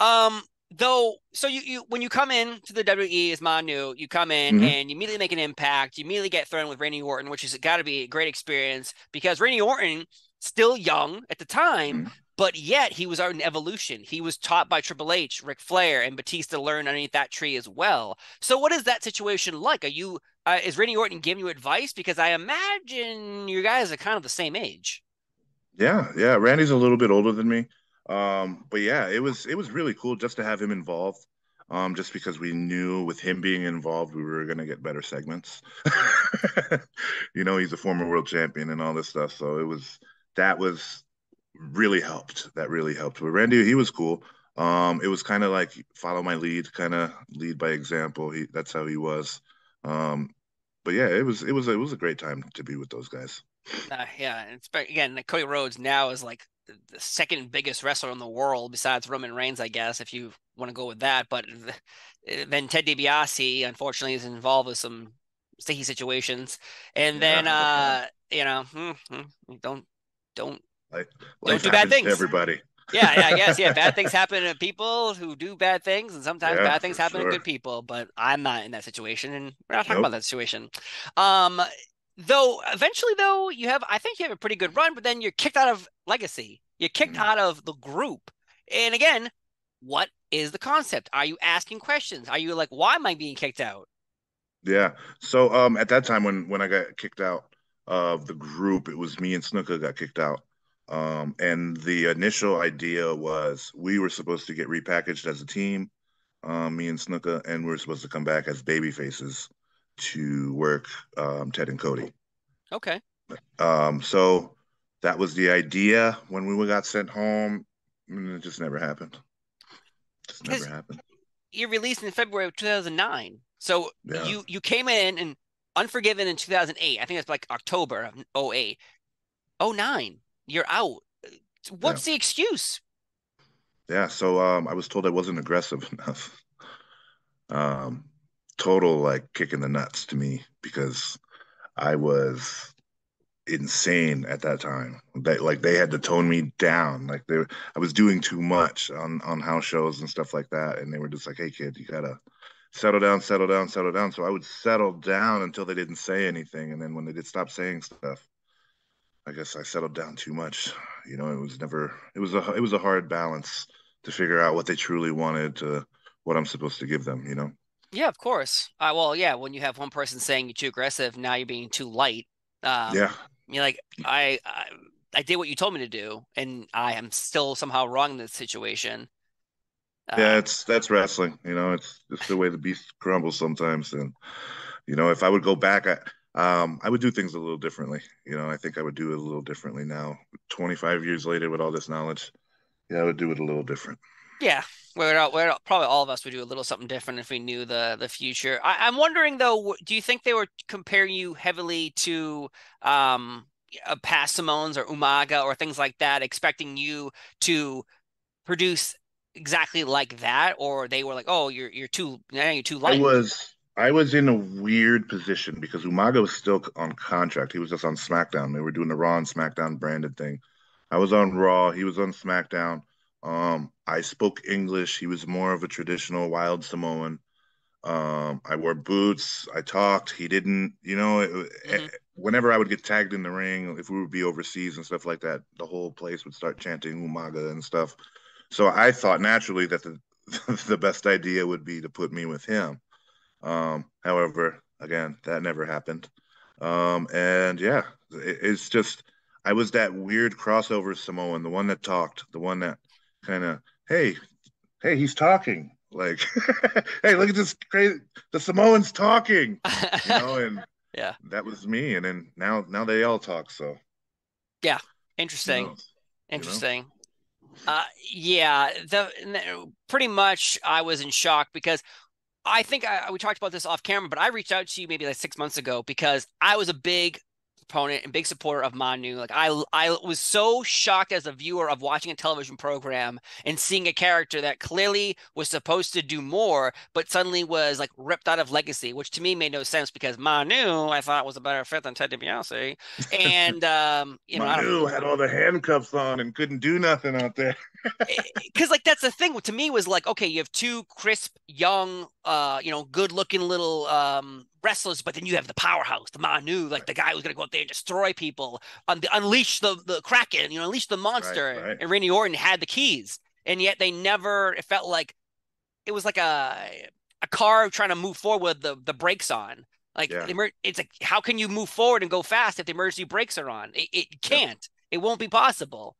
Um, though, so you, you when you come in to the WWE as Manu, you come in mm-hmm. and you immediately make an impact. You immediately get thrown with Randy Orton, which has got to be a great experience because Randy Orton still young at the time, mm-hmm. but yet he was an evolution. He was taught by Triple H, Ric Flair, and Batista learned underneath that tree as well. So, what is that situation like? Are you uh, is Randy Orton giving you advice? Because I imagine you guys are kind of the same age. Yeah, yeah. Randy's a little bit older than me. Um, but yeah, it was it was really cool just to have him involved. Um, just because we knew with him being involved, we were gonna get better segments. you know, he's a former world champion and all this stuff. So it was that was really helped. That really helped. But Randy, he was cool. Um, it was kind of like follow my lead, kind of lead by example. He that's how he was. Um, but yeah, it was it was it was a great time to be with those guys. Uh, yeah, and again, Cody Rhodes now is like the second biggest wrestler in the world besides Roman Reigns, I guess, if you want to go with that. But then Ted DiBiase, unfortunately, is involved with some sticky situations, and then uh, you know, hmm, hmm, don't don't Life, don't do bad things. Everybody. yeah, yeah, I guess. Yeah, bad things happen to people who do bad things, and sometimes yeah, bad things happen sure. to good people. But I'm not in that situation, and we're not talking nope. about that situation. Um, Though eventually, though, you have I think you have a pretty good run, but then you're kicked out of Legacy. You're kicked mm-hmm. out of the group. And again, what is the concept? Are you asking questions? Are you like, why am I being kicked out? Yeah. So um at that time when when I got kicked out of the group, it was me and Snuka got kicked out. Um, and the initial idea was we were supposed to get repackaged as a team, um, me and Snuka, and we are supposed to come back as baby faces to work um, Ted and Cody. Okay. Um, so that was the idea when we got sent home. And It just never happened. Just never happened. You released in February of 2009. So yeah. you you came in and Unforgiven in 2008. I think that's like October of 08. 09. You're out. What's yeah. the excuse? Yeah, so um, I was told I wasn't aggressive enough. Um, total like kicking the nuts to me because I was insane at that time. They, like they had to tone me down. Like they, I was doing too much on on house shows and stuff like that, and they were just like, "Hey, kid, you gotta settle down, settle down, settle down." So I would settle down until they didn't say anything, and then when they did stop saying stuff, I guess I settled down too much. You know, it was never. It was a. It was a hard balance to figure out what they truly wanted to what I'm supposed to give them. You know. Yeah, of course. Uh, well, yeah, when you have one person saying you're too aggressive, now you're being too light. Um, yeah. You're like, I, I, I did what you told me to do, and I am still somehow wrong in this situation. yeah, uh, it's that's wrestling. You know, it's it's the way the beast crumbles sometimes. And you know, if I would go back, I um I would do things a little differently. You know, I think I would do it a little differently now. Twenty five years later, with all this knowledge, yeah, I would do it a little different. Yeah, we're, we're probably all of us would do a little something different if we knew the the future. I, am wondering though, do you think they were comparing you heavily to um, past Samoans or Umaga or things like that, expecting you to produce exactly like that, or they were like, "Oh, you're you're too now you're too light." I was I was in a weird position because Umaga was still on contract. He was just on SmackDown. They were doing the Raw and SmackDown branded thing. I was on Raw. He was on SmackDown. Um, I spoke English. He was more of a traditional wild Samoan. Um, I wore boots. I talked. He didn't. You know, it, mm-hmm. whenever I would get tagged in the ring, if we would be overseas and stuff like that, the whole place would start chanting Umaga and stuff. So I thought naturally that the the best idea would be to put me with him. Um, however, again, that never happened. Um, and yeah, it, it's just I was that weird crossover Samoan, the one that talked, the one that kind of, hey, hey, he's talking. Like, hey, look at this crazy. The Samoans talking, you know, and yeah, that was me. And then now, now they all talk. So, yeah, interesting, you know, interesting. You know? Uh, yeah, the pretty much I was in shock because I think I, we talked about this off camera, but I reached out to you maybe like six months ago because I was a big proponent and big supporter of Manu. Like I I was so shocked as a viewer of watching a television program and seeing a character that clearly was supposed to do more, but suddenly was like ripped out of Legacy, which to me made no sense because Manu I thought was a better fit than Ted DiBiase, and um, you know, Manu had all the handcuffs on and couldn't do nothing out there. Because like that's the thing to me was like okay, you have two crisp, young, uh, you know, good looking little um wrestlers, but then you have the powerhouse, the Manu, like the guy who's gonna go out there and destroy people, un- unleash the the Kraken, you know, unleash the monster. Right, right. And Randy Orton had the keys, and yet they never. It felt like it was like a a car trying to move forward with the the brakes on. Like Yeah. emer- it's like how can you move forward and go fast if the emergency brakes are on? It, it can't. It won't be possible.